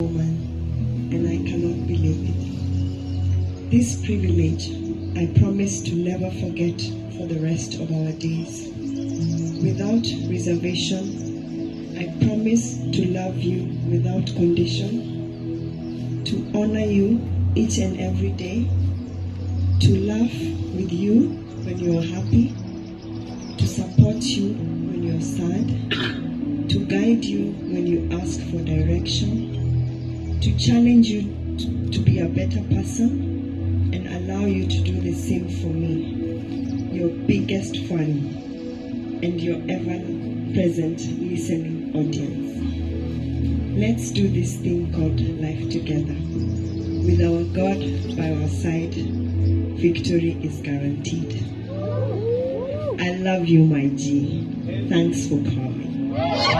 woman, and I cannot believe it. This privilege I promise to never forget for the rest of our days. Without reservation, I promise to love you without condition, to honor you each and every day, to laugh with you when you are happy, to support you when you are sad, to guide you when you ask for direction, to challenge you to, to be a better person, and allow you to do the same for me, your biggest fan and your ever present listening audience. Let's do this thing called life together. With our God by our side, victory is guaranteed. I love you, my G. Thanks for coming.